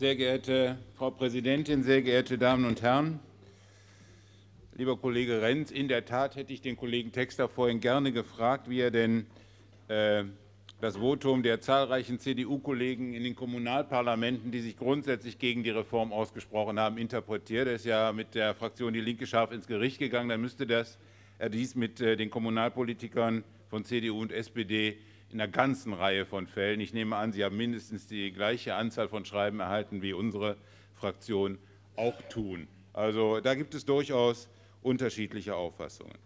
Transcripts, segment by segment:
Sehr geehrte Frau Präsidentin, sehr geehrte Damen und Herren! Lieber Kollege Renz, in der Tat hätte ich den Kollegen Texter vorhin gerne gefragt, wie er denn äh, das Votum der zahlreichen CDU-Kollegen in den Kommunalparlamenten, die sich grundsätzlich gegen die Reform ausgesprochen haben, interpretiert. Er ist ja mit der Fraktion Die Linke scharf ins Gericht gegangen. Dann müsste das, er dies mit äh, den Kommunalpolitikern von CDU und SPD in einer ganzen Reihe von Fällen. Ich nehme an, Sie haben mindestens die gleiche Anzahl von Schreiben erhalten, wie unsere Fraktion auch tun. Also da gibt es durchaus unterschiedliche Auffassungen.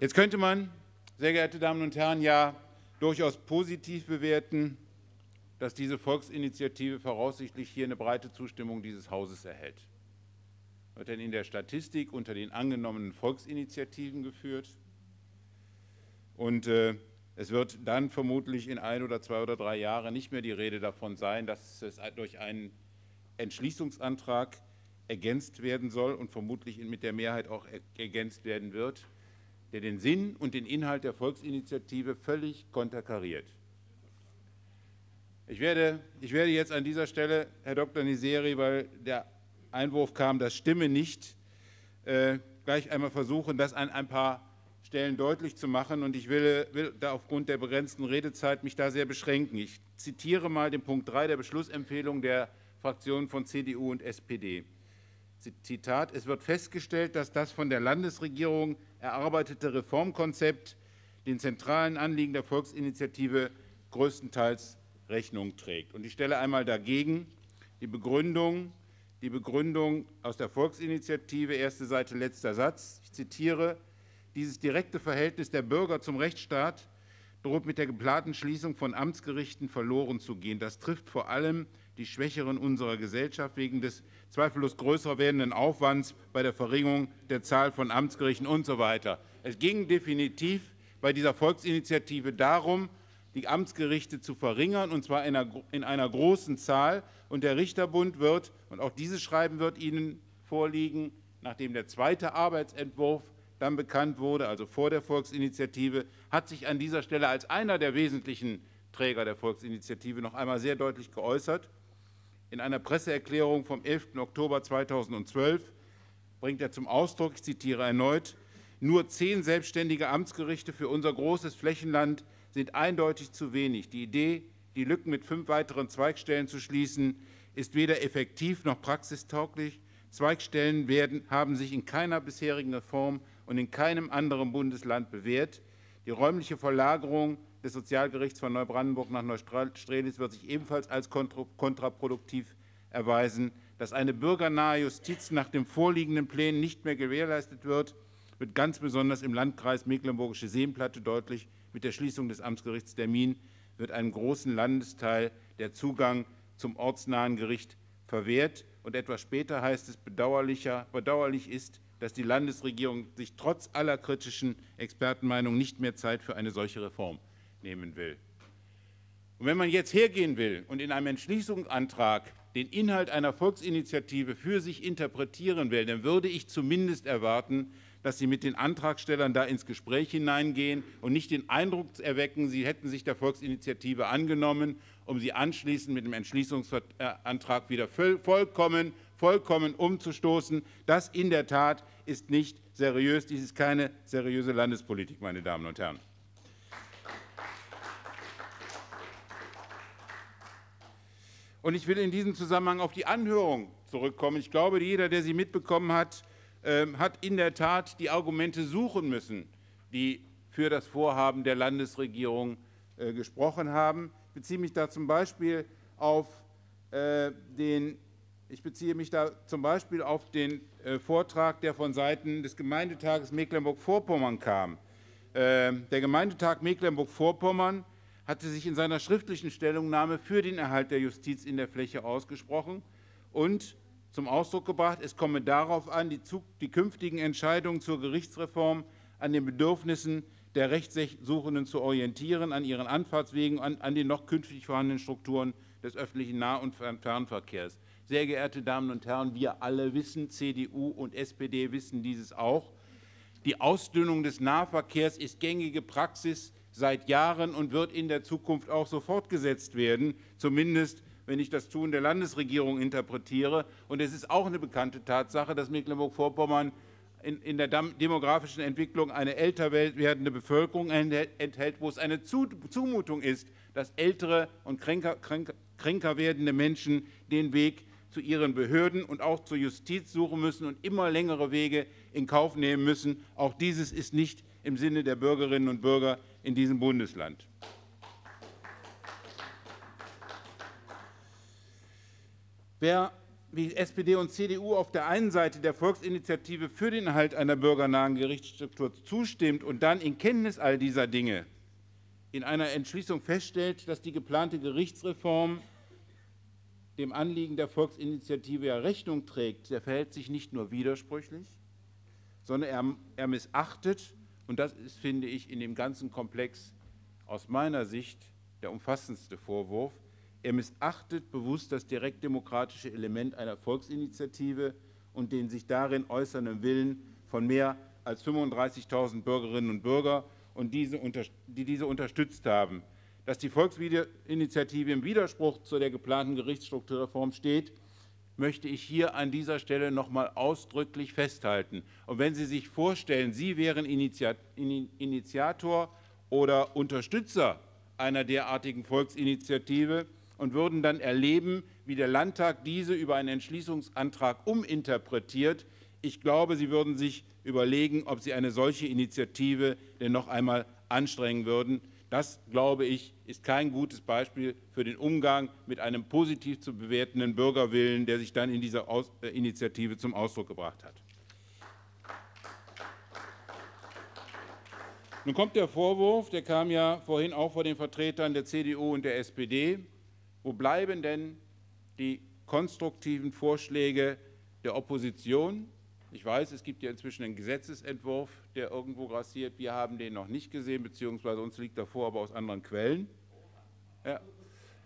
Jetzt könnte man, sehr geehrte Damen und Herren, ja durchaus positiv bewerten, dass diese Volksinitiative voraussichtlich hier eine breite Zustimmung dieses Hauses erhält. Wird denn in der Statistik unter den angenommenen Volksinitiativen geführt? Und äh, es wird dann vermutlich in ein oder zwei oder drei Jahren nicht mehr die Rede davon sein, dass es durch einen Entschließungsantrag ergänzt werden soll und vermutlich mit der Mehrheit auch ergänzt werden wird, der den Sinn und den Inhalt der Volksinitiative völlig konterkariert. Ich werde, ich werde jetzt an dieser Stelle, Herr Dr. Niseri, weil der Einwurf kam, das stimme nicht, äh, gleich einmal versuchen, das an ein paar Stellen deutlich zu machen. Und ich will, will da aufgrund der begrenzten Redezeit mich da sehr beschränken. Ich zitiere mal den Punkt 3 der Beschlussempfehlung der Fraktionen von CDU und SPD. Zitat, es wird festgestellt, dass das von der Landesregierung erarbeitete Reformkonzept den zentralen Anliegen der Volksinitiative größtenteils Rechnung trägt. Und ich stelle einmal dagegen die Begründung, die Begründung aus der Volksinitiative, erste Seite, letzter Satz. Ich zitiere, dieses direkte Verhältnis der Bürger zum Rechtsstaat droht mit der geplanten Schließung von Amtsgerichten verloren zu gehen. Das trifft vor allem die Schwächeren unserer Gesellschaft wegen des zweifellos größer werdenden Aufwands bei der Verringerung der Zahl von Amtsgerichten und so weiter. Es ging definitiv bei dieser Volksinitiative darum, die Amtsgerichte zu verringern, und zwar in einer, in einer großen Zahl. Und der Richterbund wird, und auch dieses Schreiben wird Ihnen vorliegen, nachdem der zweite Arbeitsentwurf dann bekannt wurde, also vor der Volksinitiative, hat sich an dieser Stelle als einer der wesentlichen Träger der Volksinitiative noch einmal sehr deutlich geäußert in einer Presseerklärung vom 11. Oktober 2012 bringt er zum Ausdruck, ich zitiere erneut, nur zehn selbstständige Amtsgerichte für unser großes Flächenland sind eindeutig zu wenig. Die Idee, die Lücken mit fünf weiteren Zweigstellen zu schließen, ist weder effektiv noch praxistauglich. Zweigstellen werden, haben sich in keiner bisherigen Reform und in keinem anderen Bundesland bewährt. Die räumliche Verlagerung des Sozialgerichts von Neubrandenburg nach Neustrelitz wird sich ebenfalls als kontraproduktiv erweisen. Dass eine bürgernahe Justiz nach den vorliegenden Plänen nicht mehr gewährleistet wird, wird ganz besonders im Landkreis Mecklenburgische Seenplatte deutlich. Mit der Schließung des Amtsgerichts Termin wird einem großen Landesteil der Zugang zum ortsnahen Gericht verwehrt. Und etwas später heißt es, bedauerlicher, bedauerlich ist, dass die Landesregierung sich trotz aller kritischen Expertenmeinungen nicht mehr Zeit für eine solche Reform nehmen will. Und wenn man jetzt hergehen will und in einem Entschließungsantrag den Inhalt einer Volksinitiative für sich interpretieren will, dann würde ich zumindest erwarten, dass Sie mit den Antragstellern da ins Gespräch hineingehen und nicht den Eindruck erwecken, Sie hätten sich der Volksinitiative angenommen, um sie anschließend mit dem Entschließungsantrag wieder vollkommen, vollkommen umzustoßen. Das in der Tat ist nicht seriös. Dies ist keine seriöse Landespolitik, meine Damen und Herren. Und ich will in diesem Zusammenhang auf die Anhörung zurückkommen. Ich glaube, jeder, der sie mitbekommen hat, ähm, hat in der Tat die Argumente suchen müssen, die für das Vorhaben der Landesregierung äh, gesprochen haben. Ich beziehe mich da zum Beispiel auf äh, den ich beziehe mich da zum Beispiel auf den äh, Vortrag, der von Seiten des Gemeindetages Mecklenburg-Vorpommern kam. Ähm, der Gemeindetag Mecklenburg-Vorpommern hatte sich in seiner schriftlichen Stellungnahme für den Erhalt der Justiz in der Fläche ausgesprochen und zum Ausdruck gebracht, es komme darauf an, die, die künftigen Entscheidungen zur Gerichtsreform an den Bedürfnissen der Rechtssuchenden zu orientieren, an ihren Anfahrtswegen, an, an den noch künftig vorhandenen Strukturen des öffentlichen Nah- und Fernverkehrs. Sehr geehrte Damen und Herren, wir alle wissen, CDU und SPD wissen dieses auch. Die Ausdünnung des Nahverkehrs ist gängige Praxis seit Jahren und wird in der Zukunft auch so fortgesetzt werden, zumindest wenn ich das Tun der Landesregierung interpretiere. Und es ist auch eine bekannte Tatsache, dass Mecklenburg-Vorpommern in, in, der demografischen Entwicklung eine älter werdende Bevölkerung enthält, wo es eine Zumutung ist, dass ältere und kränker, kränker, kränker werdende Menschen den Weg zu ihren Behörden und auch zur Justiz suchen müssen und immer längere Wege in Kauf nehmen müssen. Auch dieses ist nicht im Sinne der Bürgerinnen und Bürger in diesem Bundesland. Wer wie SPD und CDU auf der einen Seite der Volksinitiative für den Erhalt einer bürgernahen Gerichtsstruktur zustimmt und dann in Kenntnis all dieser Dinge in einer Entschließung feststellt, dass die geplante Gerichtsreform dem Anliegen der Volksinitiative ja Rechnung trägt, der verhält sich nicht nur widersprüchlich, sondern er, er missachtet, und das ist, finde ich, in dem ganzen Komplex aus meiner Sicht der umfassendste Vorwurf, er missachtet bewusst das direktdemokratische Element einer Volksinitiative und den sich darin äußernden Willen von mehr als 35.000 Bürgerinnen und Bürgern, und diese, die diese unterstützt haben. Dass die Volksinitiative im Widerspruch zu der geplanten Gerichtsstrukturreform steht, möchte ich hier an dieser Stelle noch einmal ausdrücklich festhalten. Und wenn Sie sich vorstellen, Sie wären Initiator oder Unterstützer einer derartigen Volksinitiative, und würden dann erleben, wie der Landtag diese über einen Entschließungsantrag uminterpretiert. Ich glaube, Sie würden sich überlegen, ob Sie eine solche Initiative denn noch einmal anstrengen würden. Das, glaube ich, ist kein gutes Beispiel für den Umgang mit einem positiv zu bewertenden Bürgerwillen, der sich dann in dieser äh, Initiative zum Ausdruck gebracht hat. Nun kommt der Vorwurf, der kam ja vorhin auch vor den Vertretern der CDU und der SPD, wo bleiben denn die konstruktiven Vorschläge der Opposition? Ich weiß, es gibt ja inzwischen einen Gesetzesentwurf, der irgendwo grassiert. Wir haben den noch nicht gesehen, beziehungsweise uns liegt davor, aber aus anderen Quellen. Ja.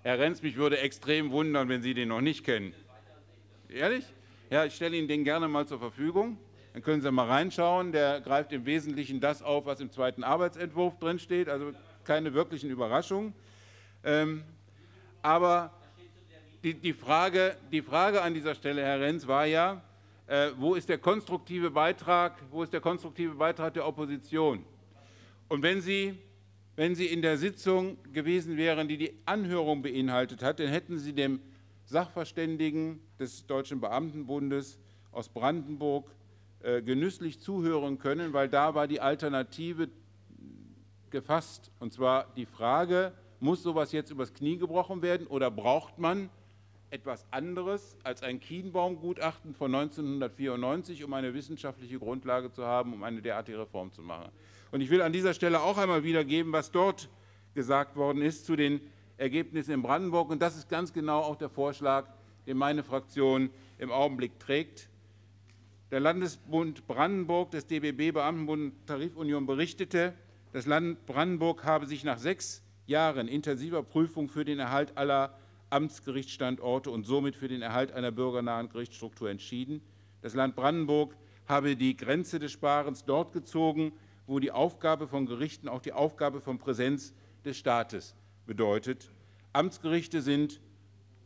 Herr Renz, mich würde extrem wundern, wenn Sie den noch nicht kennen. Ehrlich? Ja, ich stelle Ihnen den gerne mal zur Verfügung. Dann können Sie mal reinschauen. Der greift im Wesentlichen das auf, was im zweiten Arbeitsentwurf drinsteht. Also keine wirklichen Überraschungen. Ähm, aber die, die, Frage, die Frage an dieser Stelle, Herr Renz, war ja, wo ist der konstruktive Beitrag, wo ist der konstruktive Beitrag der Opposition? Und wenn Sie, wenn Sie in der Sitzung gewesen wären, die die Anhörung beinhaltet hat, dann hätten Sie dem Sachverständigen des Deutschen Beamtenbundes aus Brandenburg äh, genüsslich zuhören können, weil da war die Alternative gefasst, und zwar die Frage, muss sowas jetzt übers Knie gebrochen werden oder braucht man etwas anderes als ein Kienbaum-Gutachten von 1994, um eine wissenschaftliche Grundlage zu haben, um eine derartige Reform zu machen? Und ich will an dieser Stelle auch einmal wiedergeben, was dort gesagt worden ist zu den Ergebnissen in Brandenburg. Und das ist ganz genau auch der Vorschlag, den meine Fraktion im Augenblick trägt. Der Landesbund Brandenburg des DBB Beamtenbund Tarifunion berichtete, das Land Brandenburg habe sich nach sechs Jahren intensiver Prüfung für den Erhalt aller Amtsgerichtsstandorte und somit für den Erhalt einer bürgernahen Gerichtsstruktur entschieden. Das Land Brandenburg habe die Grenze des Sparens dort gezogen, wo die Aufgabe von Gerichten auch die Aufgabe von Präsenz des Staates bedeutet. Amtsgerichte sind,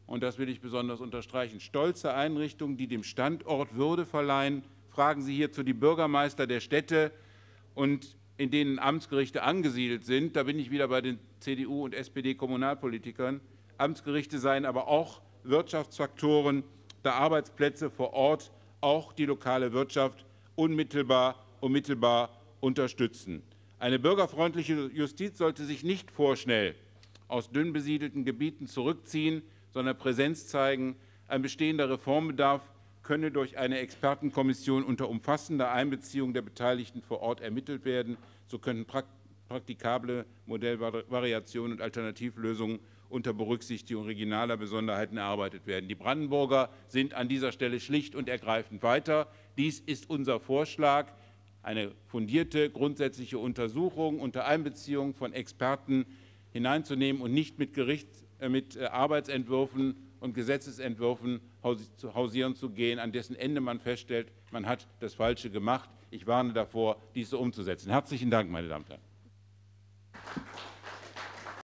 und das will ich besonders unterstreichen, stolze Einrichtungen, die dem Standort Würde verleihen. Fragen Sie hierzu die Bürgermeister der Städte und in denen Amtsgerichte angesiedelt sind. Da bin ich wieder bei den CDU- und SPD-Kommunalpolitikern. Amtsgerichte seien aber auch Wirtschaftsfaktoren, da Arbeitsplätze vor Ort auch die lokale Wirtschaft unmittelbar und mittelbar unterstützen. Eine bürgerfreundliche Justiz sollte sich nicht vorschnell aus dünn besiedelten Gebieten zurückziehen, sondern Präsenz zeigen. Ein bestehender Reformbedarf könne durch eine Expertenkommission unter umfassender Einbeziehung der Beteiligten vor Ort ermittelt werden. So können praktikable Modellvariationen und Alternativlösungen unter Berücksichtigung regionaler Besonderheiten erarbeitet werden. Die Brandenburger sind an dieser Stelle schlicht und ergreifend weiter. Dies ist unser Vorschlag, eine fundierte grundsätzliche Untersuchung unter Einbeziehung von Experten hineinzunehmen und nicht mit, Gerichts-, äh, mit äh, Arbeitsentwürfen und Gesetzesentwürfen hausieren zu gehen, an dessen Ende man feststellt, man hat das Falsche gemacht. Ich warne davor, dies so umzusetzen. Herzlichen Dank, meine Damen und Herren.